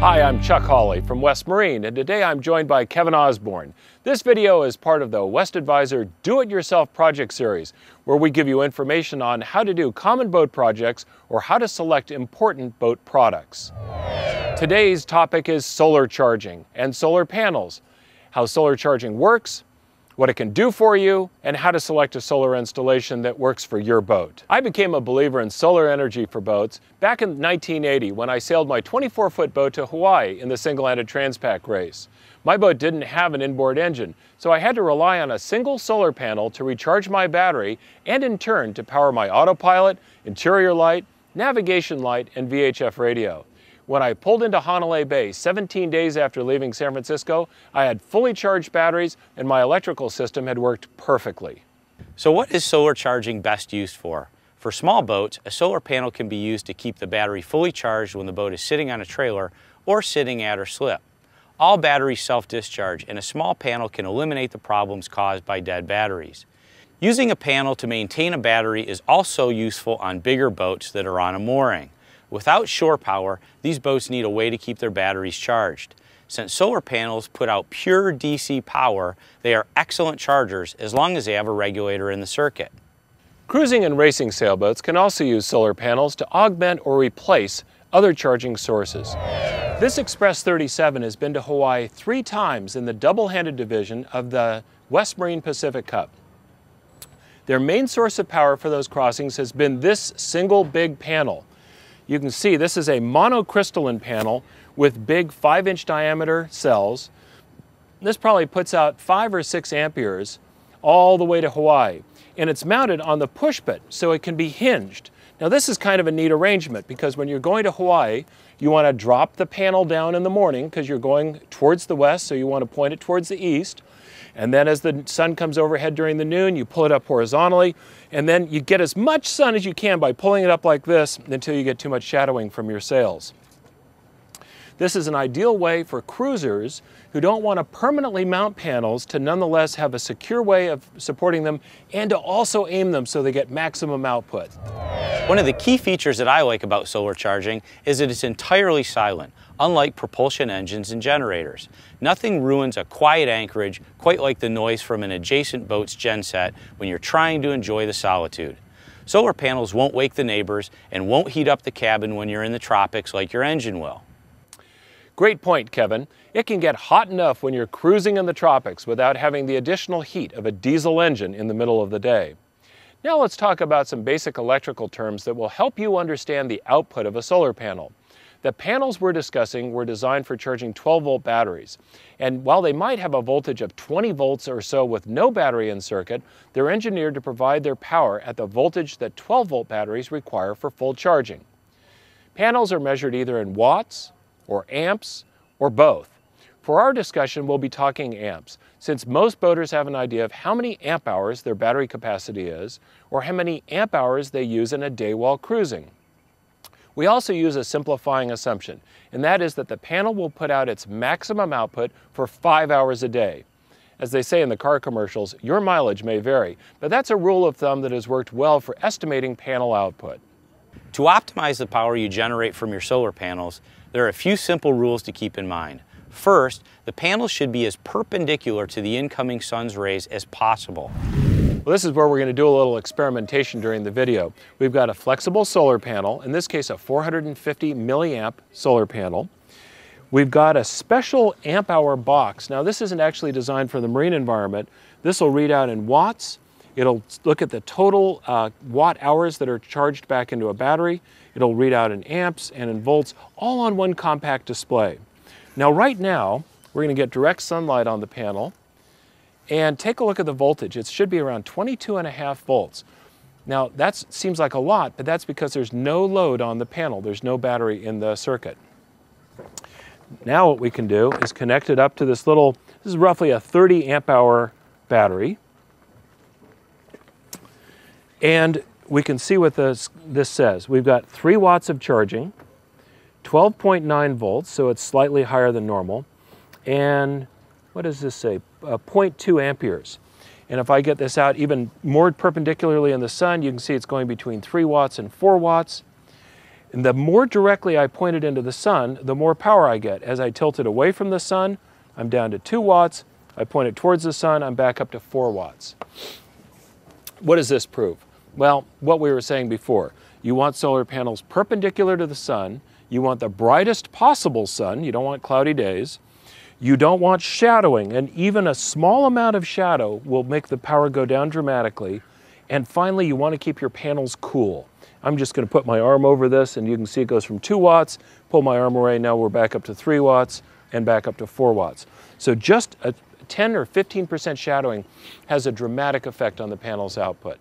Hi, I'm Chuck Hawley from West Marine, and today I'm joined by Kevin Osborne. This video is part of the West Advisor Do-It-Yourself Project Series, where we give you information on how to do common boat projects or how to select important boat products. Today's topic is solar charging and solar panels, how solar charging works, what it can do for you, and how to select a solar installation that works for your boat. I became a believer in solar energy for boats back in 1980 when I sailed my 24-foot boat to Hawaii in the single-handed Transpac race. My boat didn't have an inboard engine, so I had to rely on a single solar panel to recharge my battery and in turn to power my autopilot, interior light, navigation light, and VHF radio. When I pulled into Hanalei Bay 17 days after leaving San Francisco, I had fully charged batteries and my electrical system had worked perfectly. So what is solar charging best used for? For small boats, a solar panel can be used to keep the battery fully charged when the boat is sitting on a trailer or sitting at or slip. All batteries self-discharge and a small panel can eliminate the problems caused by dead batteries. Using a panel to maintain a battery is also useful on bigger boats that are on a mooring. Without shore power, these boats need a way to keep their batteries charged. Since solar panels put out pure DC power, they are excellent chargers as long as they have a regulator in the circuit. Cruising and racing sailboats can also use solar panels to augment or replace other charging sources. This Express 37 has been to Hawaii three times in the double-handed division of the West Marine Pacific Cup. Their main source of power for those crossings has been this single big panel you can see this is a monocrystalline panel with big five inch diameter cells. This probably puts out five or six amperes all the way to Hawaii. And it's mounted on the pushpit, so it can be hinged. Now this is kind of a neat arrangement because when you're going to Hawaii, you want to drop the panel down in the morning because you're going towards the west, so you want to point it towards the east. And then as the sun comes overhead during the noon, you pull it up horizontally, and then you get as much sun as you can by pulling it up like this until you get too much shadowing from your sails. This is an ideal way for cruisers who don't want to permanently mount panels to nonetheless have a secure way of supporting them and to also aim them so they get maximum output. One of the key features that I like about solar charging is that it's entirely silent, unlike propulsion engines and generators. Nothing ruins a quiet anchorage quite like the noise from an adjacent boat's genset when you're trying to enjoy the solitude. Solar panels won't wake the neighbors and won't heat up the cabin when you're in the tropics like your engine will. Great point, Kevin. It can get hot enough when you're cruising in the tropics without having the additional heat of a diesel engine in the middle of the day. Now let's talk about some basic electrical terms that will help you understand the output of a solar panel. The panels we're discussing were designed for charging 12 volt batteries. And while they might have a voltage of 20 volts or so with no battery in circuit, they're engineered to provide their power at the voltage that 12 volt batteries require for full charging. Panels are measured either in watts, or amps, or both. For our discussion, we'll be talking amps, since most boaters have an idea of how many amp hours their battery capacity is, or how many amp hours they use in a day while cruising. We also use a simplifying assumption, and that is that the panel will put out its maximum output for five hours a day. As they say in the car commercials, your mileage may vary, but that's a rule of thumb that has worked well for estimating panel output. To optimize the power you generate from your solar panels, there are a few simple rules to keep in mind. First, the panel should be as perpendicular to the incoming sun's rays as possible. Well, this is where we're going to do a little experimentation during the video. We've got a flexible solar panel, in this case a 450 milliamp solar panel. We've got a special amp hour box. Now this isn't actually designed for the marine environment. This will read out in watts, It'll look at the total uh, watt hours that are charged back into a battery. It'll read out in amps and in volts, all on one compact display. Now right now, we're going to get direct sunlight on the panel and take a look at the voltage. It should be around 22 and a half volts. Now that seems like a lot, but that's because there's no load on the panel. There's no battery in the circuit. Now what we can do is connect it up to this little, this is roughly a 30 amp hour battery. And we can see what this, this says. We've got 3 watts of charging, 12.9 volts, so it's slightly higher than normal, and what does this say? Uh, 0.2 amperes. And if I get this out even more perpendicularly in the sun, you can see it's going between 3 watts and 4 watts. And the more directly I point it into the sun, the more power I get. As I tilt it away from the sun, I'm down to 2 watts. I point it towards the sun, I'm back up to 4 watts. What does this prove? Well, what we were saying before. You want solar panels perpendicular to the sun. You want the brightest possible sun. You don't want cloudy days. You don't want shadowing, and even a small amount of shadow will make the power go down dramatically. And finally, you want to keep your panels cool. I'm just going to put my arm over this, and you can see it goes from 2 watts, pull my arm away, now we're back up to 3 watts, and back up to 4 watts. So just a 10 or 15% shadowing has a dramatic effect on the panel's output.